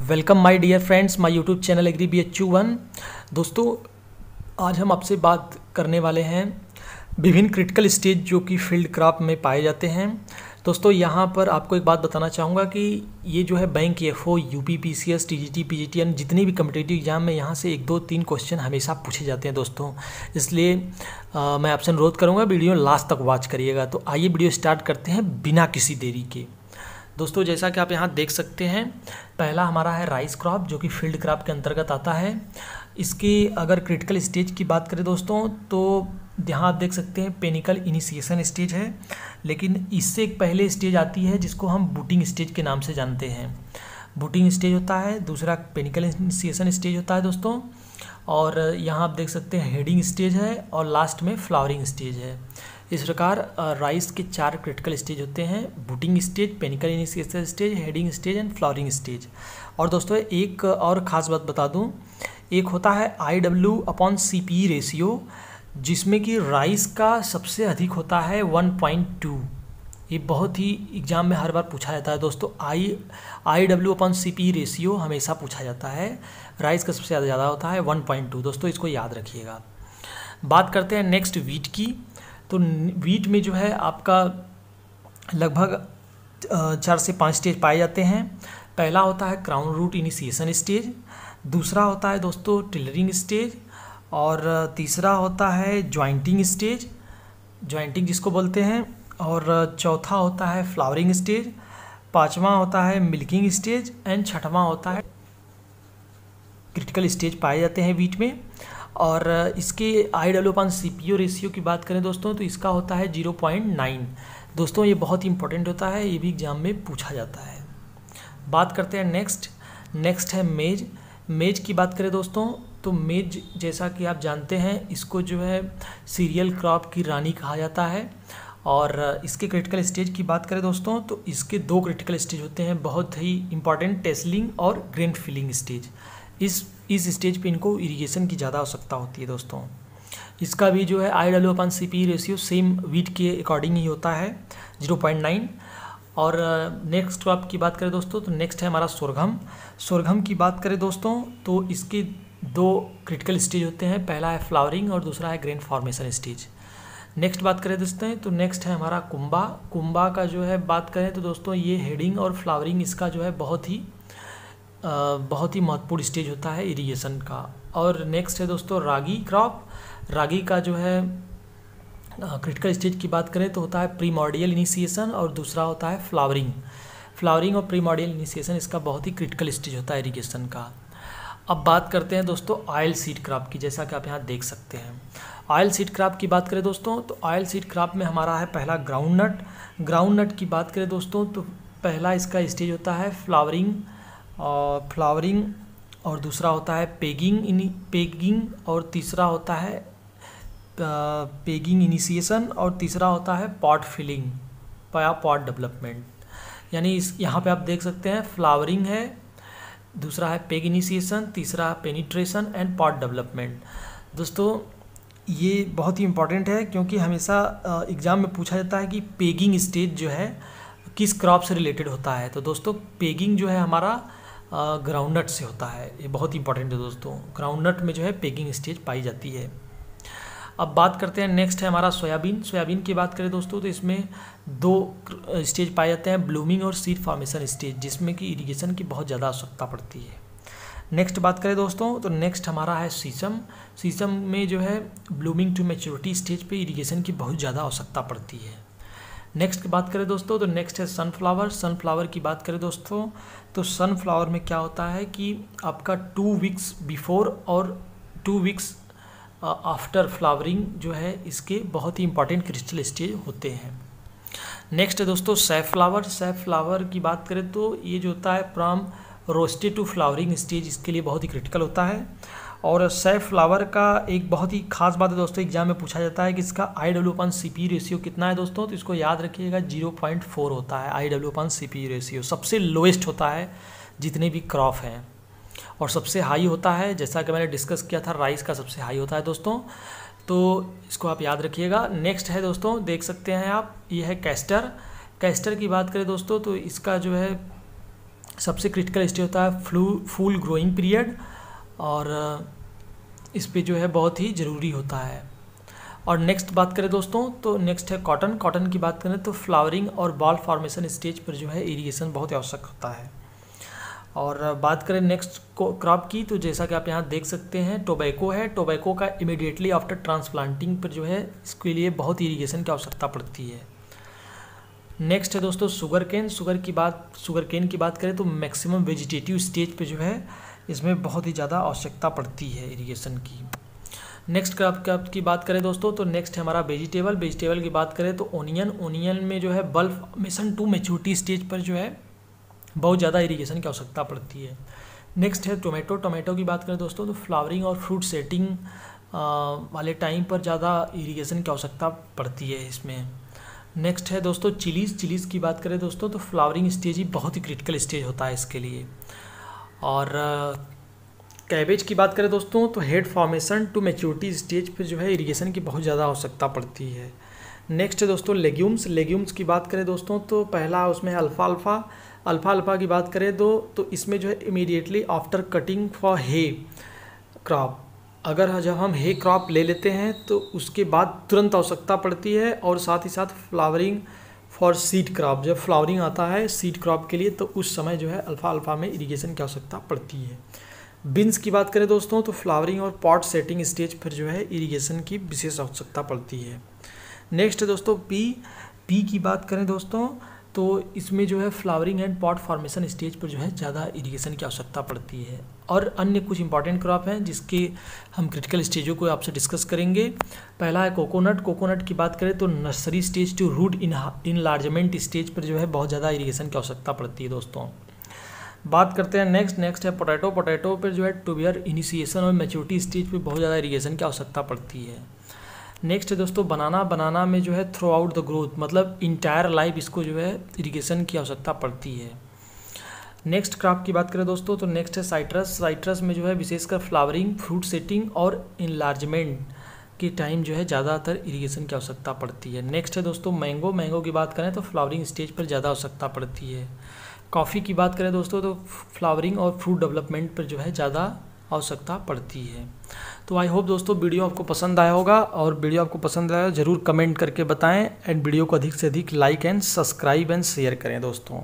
Welcome my dear friends my YouTube channel agri B H U one दोस्तों आज हम आपसे बात करने वाले हैं विभिन्न क्रिटिकल स्टेज जो कि फ़ील्ड क्राफ्ट में पाए जाते हैं। दोस्तों यहाँ पर आपको एक बात बताना चाहूँगा कि ये जो है bank F O U P P C S T G T P G T N जितनी भी कम्पिटेटिव एग्ज़ाम में यहाँ से एक दो तीन क्वेश्चन हमेशा पूछे जाते हैं दोस्तों। इसलिए आ, मैं आपसे अनुरोध करूँगा वीडियो लास्ट तक वॉच करिएगा। तो आइए वीडियो स्टार्ट करते हैं बिना किसी देरी के। दोस्तों, जैसा कि आप यहाँ देख सकते हैं, पहला हमारा है राइस क्रॉप, जो कि फ़ील्ड क्रॉप के अंतर्गत आता है। इसकी अगर क्रिटिकल स्टेज की बात करें दोस्तों तो यहाँ आप देख सकते हैं पेनिकल इनिशिएशन स्टेज है, लेकिन इससे एक पहले स्टेज आती है, जिसको हम बूटिंग स्टेज के नाम से जानते हैं। बूटिंग स्टेज होता है, दूसरा पेनिकल इनिशिएशन स्टेज होता है दोस्तों, और यहाँ आप देख सकते हैं हेडिंग स्टेज है, और लास्ट में फ्लावरिंग स्टेज है। इस प्रकार राइस के चार क्रिटिकल स्टेज होते हैं booting stage panicle initiation stage heading stage and flowering stage और दोस्तों, एक और ख़ास बात बता दूँ। एक होता है I W upon C P ratio जिसमें कि राइस का सबसे अधिक होता है 1.2 ये बहुत ही एग्ज़ाम में हर बार पूछा जाता है दोस्तों। I I W upon C P ratio हमेशा पूछा जाता है। राइस का सबसे ज़्यादा होता है 1.2 दोस्तों, इसको याद रखिएगा। बात करते हैं नेक्स्ट वीट की। तो वीट में जो है आपका लगभग चार से पाँच स्टेज पाए जाते हैं। पहला होता है क्राउन रूट इनिशिएशन स्टेज, दूसरा होता है दोस्तों टिलरिंग स्टेज, और तीसरा होता है ज्वाइंटिंग स्टेज। ज्वाइंटिंग जिसको बोलते हैं, और चौथा होता है फ्लावरिंग स्टेज, पांचवा होता है मिल्किंग स्टेज, एंड छठवां होता है क्रिटिकल स्टेज पाए जाते हैं वीट में। और इसके आई डब्ल्यू पान सी पी रेशियो की बात करें दोस्तों तो इसका होता है ज़ीरो पॉइंट नाइन दोस्तों, ये बहुत ही इंपॉर्टेंट होता है, ये भी एग्ज़ाम में पूछा जाता है। बात करते हैं नेक्स्ट नेक्स्ट है मेज मेज की बात करें दोस्तों तो मेज जैसा कि आप जानते हैं, इसको जो है सीरियल क्रॉप की रानी कहा जाता है। और इसके क्रिटिकल स्टेज की बात करें दोस्तों तो इसके दो क्रिटिकल स्टेज होते हैं, बहुत ही इंपॉर्टेंट टेस्लिंग और ग्रेन फिलिंग स्टेज इस इस स्टेज पे इनको इरिगेशन की ज़्यादा आवश्यकता होती है दोस्तों। इसका भी जो है I W upon C P ratio same wheat के अकॉर्डिंग ही होता है ज़ीरो पॉइंट नाइन और नेक्स्ट क्रॉप की बात करें दोस्तों तो नेक्स्ट है हमारा सोरघम सोरघम की बात करें दोस्तों तो इसके दो क्रिटिकल स्टेज होते हैं। पहला है फ्लावरिंग और दूसरा है ग्रेन फॉर्मेशन स्टेज नेक्स्ट बात करें दोस्तों तो नेक्स्ट है हमारा कुंबा। कुंबा का जो है बात करें तो दोस्तों, ये हेडिंग और फ्लावरिंग इसका जो है बहुत ही बहुत ही महत्वपूर्ण स्टेज होता है इरीगेशन का। और नेक्स्ट है दोस्तों रागी क्रॉप रागी का जो है क्रिटिकल स्टेज की बात करें तो होता है प्रीमॉडियल इनिशिएशन और दूसरा होता है फ्लावरिंग फ्लावरिंग और प्रीमॉडियल इनिशिएशन इसका बहुत ही क्रिटिकल स्टेज होता है इरीगेशन का। अब बात करते हैं दोस्तों ऑयल सीड क्रॉप की, जैसा कि आप यहाँ देख सकते हैं। ऑयल सीड क्रॉप की बात करें दोस्तों तो ऑयल सीड क्रॉप में हमारा है पहला ग्राउंड नट ग्राउंड नट की बात करें दोस्तों तो पहला इसका स्टेज होता है फ्लावरिंग और फ्लावरिंग और दूसरा होता है पेगिंग इन, पेगिंग और तीसरा होता है पेगिंग इनिशिएशन और तीसरा होता है पॉट फिलिंग या पॉट डेवलपमेंट। यानी इस, यहाँ पे आप देख सकते हैं फ्लावरिंग है, दूसरा है पेग इनिशिएशन, तीसरा पेनिट्रेशन एंड पॉट डेवलपमेंट। दोस्तों, ये बहुत ही इंपॉर्टेंट है क्योंकि हमेशा एग्ज़ाम में पूछा जाता है कि पेगिंग स्टेज जो है, किस क्रॉप से रिलेटेड होता है। तो दोस्तों, पेगिंग जो है हमारा ग्राउंडनट से होता है। ये बहुत इंपॉर्टेंट है दोस्तों। ग्राउंडनट में जो है पेकिंग स्टेज पाई जाती है। अब बात करते हैं नेक्स्ट है हमारा सोयाबीन। सोयाबीन की बात करें दोस्तों तो इसमें दो स्टेज पाए जाते हैं ब्लूमिंग और सीड फॉर्मेशन स्टेज जिसमें कि इरिगेशन की बहुत ज़्यादा आवश्यकता पड़ती है। नेक्स्ट बात करें दोस्तों तो नेक्स्ट हमारा है शीशम शीशम में जो है ब्लूमिंग टू मेच्योरिटी स्टेज पे इरिगेशन की बहुत ज़्यादा आवश्यकता पड़ती है। नेक्स्ट की बात करें दोस्तों तो नेक्स्ट है सनफ्लावर सनफ्लावर की बात करें दोस्तों तो सनफ्लावर में क्या होता है कि आपका टू वीक्स बिफोर और टू वीक्स आफ्टर फ्लावरिंग जो है, इसके बहुत ही इंपॉर्टेंट क्रिस्टल स्टेज होते हैं। नेक्स्ट है दोस्तों सैफ फ्लावर सैफ फ्लावर की बात करें तो ये जो होता है from rosette to flowering stage इसके लिए बहुत ही क्रिटिकल होता है। और सैफ फ्लावर का एक बहुत ही खास बात है दोस्तों, एग्ज़ाम में पूछा जाता है कि इसका आई डब्ल्यू पान सी पी रेशियो कितना है दोस्तों? तो इसको याद रखिएगा ज़ीरो पॉइंट फोर होता है I W upon C P ratio सबसे लोएस्ट होता है जितने भी क्रॉप हैं। और सबसे हाई होता है, जैसा कि मैंने डिस्कस किया था राइस का सबसे हाई होता है दोस्तों। तो इसको आप याद रखिएगा। नेक्स्ट है दोस्तों, देख सकते हैं आप, ये है कैस्टर कैस्टर की बात करें दोस्तों तो इसका जो है सबसे क्रिटिकल स्टेज होता है फ्लू फुल ग्रोइंग पीरियड और इस पर जो है बहुत ही ज़रूरी होता है। और नेक्स्ट बात करें दोस्तों तो नेक्स्ट है कॉटन कॉटन की बात करें तो फ्लावरिंग और बॉल फॉर्मेशन स्टेज पर जो है इरीगेशन बहुत आवश्यक होता है। और बात करें नेक्स्ट क्रॉप की तो जैसा कि आप यहाँ देख सकते हैं टोबैको है। टोबैको का इमिडिएटली आफ्टर ट्रांसप्लांटिंग पर जो है, इसके लिए बहुत इरीगेशन की आवश्यकता पड़ती है। नेक्स्ट है दोस्तों शुगर केन शुगर की बात शुगर केन की बात करें तो मैक्सिमम वेजिटेटिव स्टेज पे जो है इसमें बहुत ही ज़्यादा आवश्यकता पड़ती है इरीगेशन की। नेक्स्ट क्रॉप क्रॉप की बात करें दोस्तों तो नेक्स्ट है हमारा वेजिटेबल वेजिटेबल की बात करें तो ओनियन ओनियन में जो है bulb mission to maturity stage पर जो है बहुत ज़्यादा इरीगेशन की आवश्यकता पड़ती है। नेक्स्ट है टोमेटो टोमेटो की बात करें दोस्तों तो फ्लावरिंग और फ्रूट सेटिंग वाले टाइम पर ज़्यादा इरीगेशन की आवश्यकता पड़ती है इसमें। नेक्स्ट है दोस्तों चिलीज़ चिलीज़ की बात करें दोस्तों तो फ्लावरिंग स्टेज ही बहुत ही क्रिटिकल स्टेज होता है इसके लिए। और कैबेज की बात करें दोस्तों तो head formation to maturity stage पर जो है इरीगेशन की बहुत ज़्यादा आवश्यकता पड़ती है। नेक्स्ट दोस्तों लेग्यूम्स लेग्यूम्स की बात करें दोस्तों तो पहला उसमें अल्फ़ा अल्फ़ा अल्फ़ा अल्फ़ा की बात करें दो तो इसमें जो है immediately after cutting for hay crop अगर जब हम हे क्रॉप ले लेते हैं तो उसके बाद तुरंत आवश्यकता पड़ती है और साथ ही साथ फ्लावरिंग फॉर सीड क्रॉप जब फ्लावरिंग आता है सीड क्रॉप के लिए तो उस समय जो है अल्फ़ा अल्फ़ा में इरीगेशन की आवश्यकता पड़ती है। बीन्स की बात करें दोस्तों तो फ्लावरिंग और पॉट सेटिंग स्टेज पर जो है इरीगेशन की विशेष आवश्यकता पड़ती है। नेक्स्ट दोस्तों पी पी की बात करें दोस्तों तो इसमें जो है flowering and pod formation stage पर जो है ज़्यादा इरीगेशन की आवश्यकता पड़ती है। और अन्य कुछ इंपॉर्टेंट क्रॉप हैं जिसके हम क्रिटिकल स्टेजों को आपसे डिस्कस करेंगे। पहला है कोकोनट कोकोनट की बात करें तो nursery stage to root in enlargement stage पर जो है बहुत ज़्यादा इरीगेशन की आवश्यकता पड़ती है दोस्तों। बात करते हैं नेक्स्ट नेक्स्ट है पोटैटो पोटैटो पर जो है टूबियर इनिशिएशन और मेच्योरिटी स्टेज पर बहुत ज़्यादा इरीगेशन की आवश्यकता पड़ती है। नेक्स्ट है दोस्तों बनाना बनाना में जो है थ्रू आउट द ग्रोथ मतलब इंटायर लाइफ इसको जो है इरीगेशन की आवश्यकता पड़ती है। नेक्स्ट क्रॉप की बात करें दोस्तों तो नेक्स्ट है साइट्रस साइट्रस में जो है विशेषकर फ्लावरिंग फ्रूट सेटिंग और इनलार्जमेंट के टाइम जो है ज़्यादातर इरीगेशन की आवश्यकता पड़ती है। नेक्स्ट है दोस्तों मैंगो मैंगो की बात करें तो फ्लावरिंग स्टेज पर ज़्यादा आवश्यकता पड़ती है। कॉफ़ी की बात करें दोस्तों तो फ्लावरिंग और फ्रूट डेवलपमेंट पर जो है ज़्यादा आवश्यकता पड़ती है। तो आई होप दोस्तों वीडियो आपको पसंद आया होगा और वीडियो आपको पसंद आया ज़रूर कमेंट करके बताएँ एंड वीडियो को अधिक से अधिक like and subscribe and share करें दोस्तों।